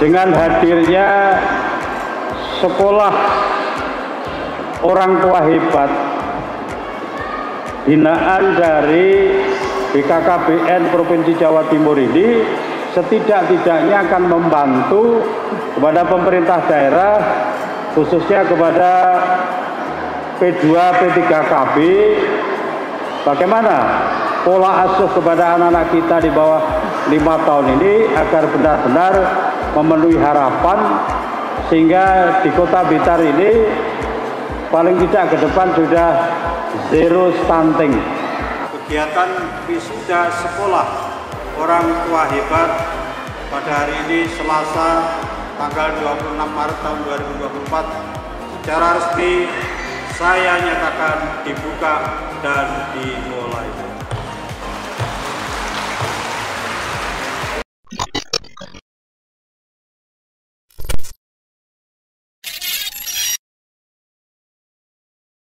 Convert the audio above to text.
dengan hadirnya sekolah orang tua hebat binaan dari BKKBN Provinsi Jawa Timur ini setidak-tidaknya akan membantu kepada pemerintah daerah khususnya kepada P2, P3KB bagaimana pola asuh kepada anak-anak kita di bawah lima tahun ini agar benar-benar memenuhi harapan sehingga di kota Blitar ini paling tidak ke depan sudah zero stunting. Kegiatan wisuda sekolah orang tua hebat pada hari ini Selasa tanggal 26 Maret tahun 2024 secara resmi saya nyatakan dibuka dan dimulai.